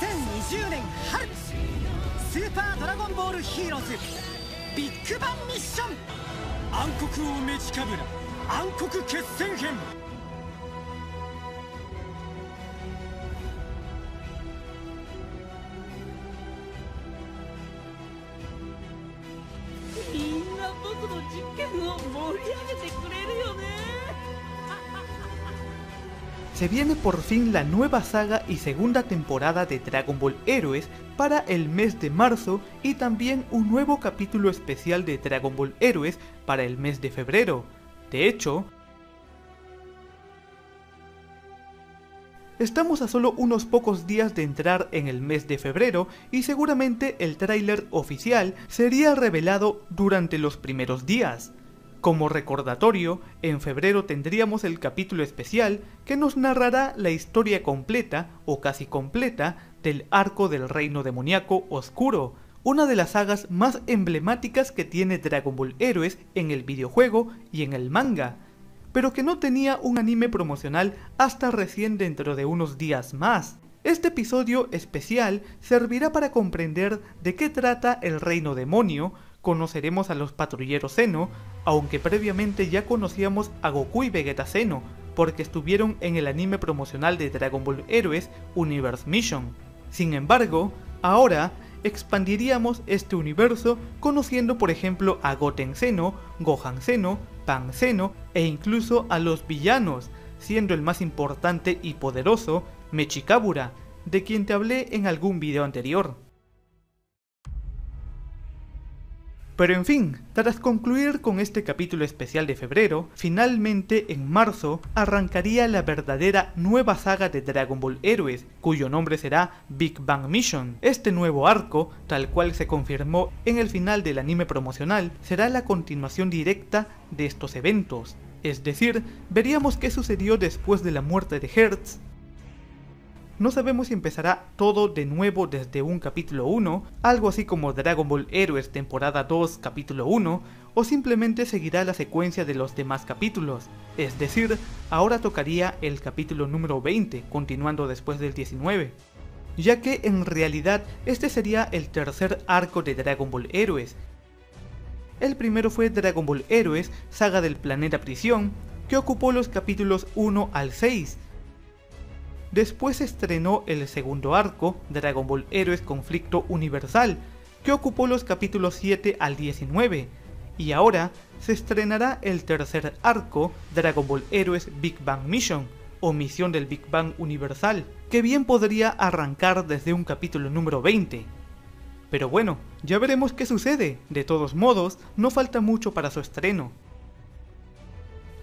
2020年春スーパードラゴンボールヒーローズビッグバンミッション。暗黒王メチカブラ暗黒決戦編。Se viene por fin la nueva saga y segunda temporada de Dragon Ball Heroes para el mes de marzo y también un nuevo capítulo especial de Dragon Ball Heroes para el mes de febrero. De hecho, Estamos a solo unos pocos días de entrar en el mes de febrero y seguramente el tráiler oficial sería revelado durante los primeros días. Como recordatorio, en febrero tendríamos el capítulo especial que nos narrará la historia completa o casi completa del arco del reino demoníaco oscuro, una de las sagas más emblemáticas que tiene Dragon Ball Heroes en el videojuego y en el manga, pero que no tenía un anime promocional hasta recién dentro de unos días más. Este episodio especial servirá para comprender de qué trata el reino demonio, conoceremos a los patrulleros Zeno, aunque previamente ya conocíamos a Goku y Vegeta Zeno, porque estuvieron en el anime promocional de Dragon Ball Heroes Universe Mission. Sin embargo, ahora expandiríamos este universo conociendo por ejemplo a Goten Zeno, Gohan Zeno, Pan Zeno e incluso a los villanos, siendo el más importante y poderoso Mechikabura, de quien te hablé en algún video anterior. Pero en fin, tras concluir con este capítulo especial de febrero, finalmente en marzo arrancaría la verdadera nueva saga de Dragon Ball Heroes, cuyo nombre será Big Bang Mission. Este nuevo arco, tal cual se confirmó en el final del anime promocional, será la continuación directa de estos eventos. Es decir, veríamos qué sucedió después de la muerte de Hertz, no sabemos si empezará todo de nuevo desde un capítulo 1, algo así como Dragon Ball Heroes temporada 2 capítulo 1, o simplemente seguirá la secuencia de los demás capítulos. Es decir, ahora tocaría el capítulo número 20, continuando después del 19 ya que en realidad este sería el tercer arco de Dragon Ball Heroes. El primero fue Dragon Ball Heroes, Saga del Planeta Prisión, que ocupó los capítulos 1 al 6, Después estrenó el segundo arco, Dragon Ball Heroes Conflicto Universal, que ocupó los capítulos 7 al 19, y ahora se estrenará el tercer arco, Dragon Ball Heroes Big Bang Mission, o Misión del Big Bang Universal, que bien podría arrancar desde un capítulo número 20. Pero bueno, ya veremos qué sucede, de todos modos, no falta mucho para su estreno.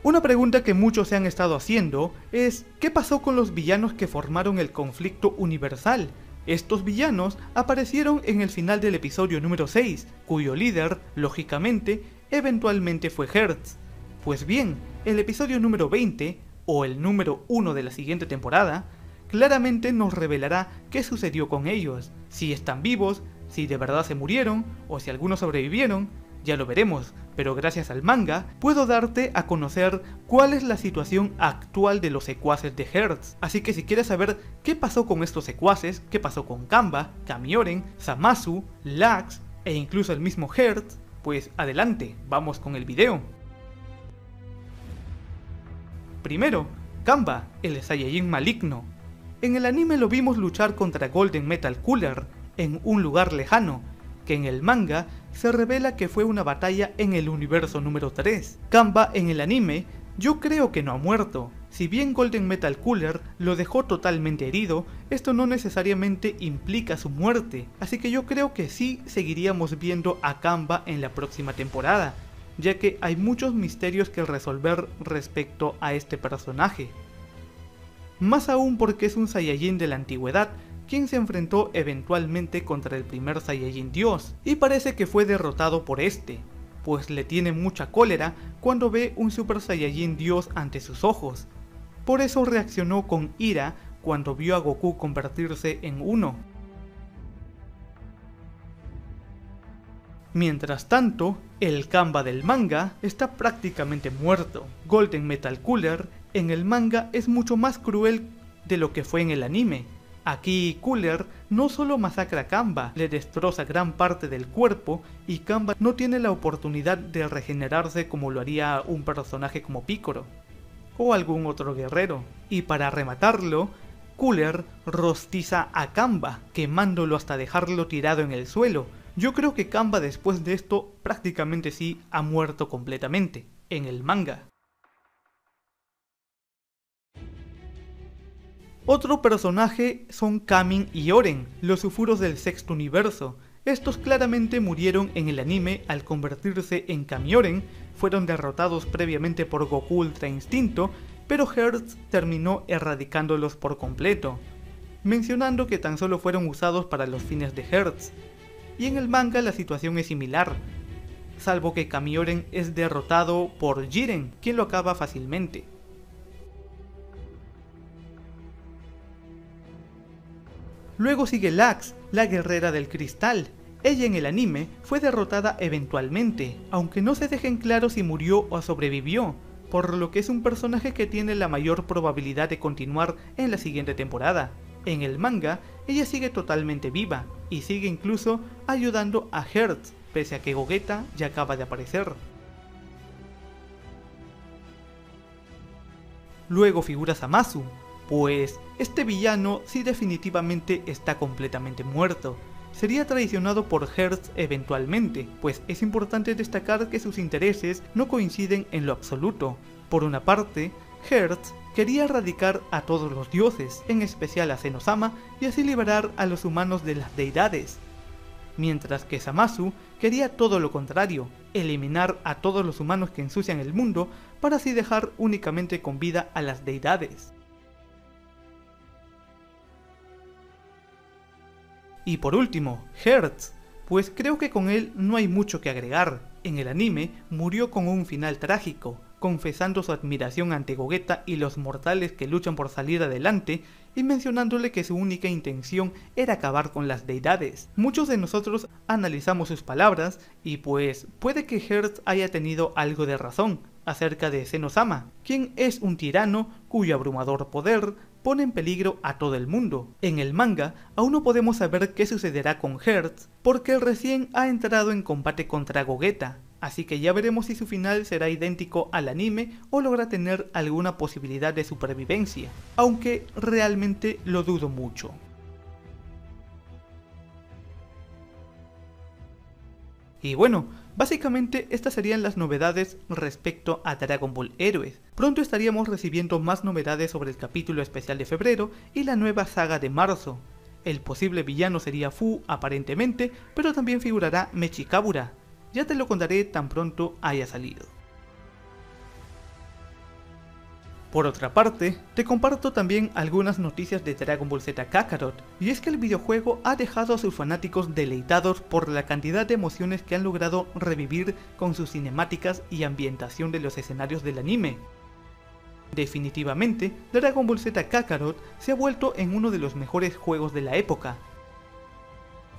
Una pregunta que muchos se han estado haciendo es ¿qué pasó con los villanos que formaron el conflicto universal? Estos villanos aparecieron en el final del episodio número 6, cuyo líder, lógicamente, eventualmente fue Hertz. Pues bien, el episodio número 20, o el número 1 de la siguiente temporada, claramente nos revelará qué sucedió con ellos, si están vivos, si de verdad se murieron, o si algunos sobrevivieron, ya lo veremos, pero gracias al manga puedo darte a conocer cuál es la situación actual de los secuaces de Hertz. Así que si quieres saber qué pasó con estos secuaces, qué pasó con Kamba, Kamioren, Samasu, Lax e incluso el mismo Hertz, pues adelante, vamos con el video. Primero, Kamba, el Saiyajin maligno. En el anime lo vimos luchar contra Golden Metal Cooler en un lugar lejano, que en el manga se revela que fue una batalla en el universo número 3. Kamba en el anime, yo creo que no ha muerto. Si bien Golden Metal Cooler lo dejó totalmente herido, esto no necesariamente implica su muerte, así que yo creo que sí seguiríamos viendo a Kamba en la próxima temporada, ya que hay muchos misterios que resolver respecto a este personaje. Más aún porque es un Saiyajin de la antigüedad, quien se enfrentó eventualmente contra el primer Saiyajin Dios, y parece que fue derrotado por este, pues le tiene mucha cólera cuando ve un Super Saiyajin Dios ante sus ojos. Por eso reaccionó con ira cuando vio a Goku convertirse en uno. Mientras tanto, el Kamba del manga está prácticamente muerto. Golden Metal Cooler en el manga es mucho más cruel de lo que fue en el anime, Aquí Cooler no solo masacra a Kamba, le destroza gran parte del cuerpo y Kamba no tiene la oportunidad de regenerarse como lo haría un personaje como Picoro o algún otro guerrero. Y para rematarlo, Cooler rostiza a Kamba, quemándolo hasta dejarlo tirado en el suelo. Yo creo que Kamba después de esto prácticamente sí ha muerto completamente, en el manga. Otro personaje son Kamin y Oren, los sulfuros del sexto universo. Estos claramente murieron en el anime al convertirse en Kamioren, fueron derrotados previamente por Goku Ultra Instinto, pero Hertz terminó erradicándolos por completo, mencionando que tan solo fueron usados para los fines de Hertz. Y en el manga la situación es similar, salvo que Kamioren es derrotado por Jiren, quien lo acaba fácilmente. Luego sigue Lax, la guerrera del cristal. Ella en el anime fue derrotada eventualmente, aunque no se dejen claro si murió o sobrevivió, por lo que es un personaje que tiene la mayor probabilidad de continuar en la siguiente temporada. En el manga, ella sigue totalmente viva, y sigue incluso ayudando a Hertz, pese a que Gogeta ya acaba de aparecer. Luego figura Samasu, pues este villano sí definitivamente está completamente muerto. Sería traicionado por Hertz eventualmente, pues es importante destacar que sus intereses no coinciden en lo absoluto. Por una parte, Hertz quería erradicar a todos los dioses, en especial a Zenosama, y así liberar a los humanos de las deidades. Mientras que Samasu quería todo lo contrario, eliminar a todos los humanos que ensucian el mundo para así dejar únicamente con vida a las deidades. Y por último, Hertz, pues creo que con él no hay mucho que agregar. En el anime murió con un final trágico, confesando su admiración ante Gogeta y los mortales que luchan por salir adelante y mencionándole que su única intención era acabar con las deidades. Muchos de nosotros analizamos sus palabras y pues puede que Hertz haya tenido algo de razón acerca de Zenosama, quien es un tirano cuyo abrumador poder pone en peligro a todo el mundo. En el manga aún no podemos saber qué sucederá con Hertz porque recién ha entrado en combate contra Gogeta, así que ya veremos si su final será idéntico al anime o logra tener alguna posibilidad de supervivencia, aunque realmente lo dudo mucho. Y bueno, Básicamente estas serían las novedades respecto a Dragon Ball Heroes. Pronto estaríamos recibiendo más novedades sobre el capítulo especial de febrero y la nueva saga de marzo. El posible villano sería Fu aparentemente, pero también figurará Mechikabura. Ya te lo contaré tan pronto haya salido. Por otra parte, te comparto también algunas noticias de Dragon Ball Z Kakarot, y es que el videojuego ha dejado a sus fanáticos deleitados por la cantidad de emociones que han logrado revivir con sus cinemáticas y ambientación de los escenarios del anime. Definitivamente, Dragon Ball Z Kakarot se ha vuelto en uno de los mejores juegos de la época,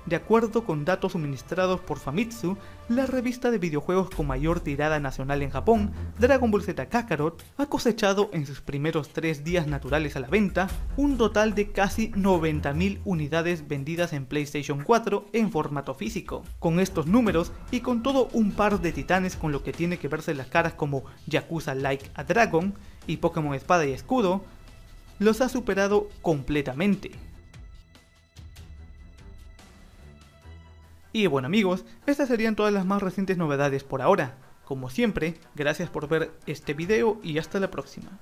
de acuerdo con datos suministrados por Famitsu, la revista de videojuegos con mayor tirada nacional en Japón, Dragon Ball Z Kakarot, ha cosechado en sus primeros tres días naturales a la venta un total de casi 90.000 unidades vendidas en PlayStation 4 en formato físico. Con estos números y con todo un par de titanes con lo que tiene que verse las caras como Yakuza Like a Dragon y Pokémon Espada y Escudo, los ha superado completamente. Y bueno amigos, estas serían todas las más recientes novedades por ahora. Como siempre, gracias por ver este video y hasta la próxima.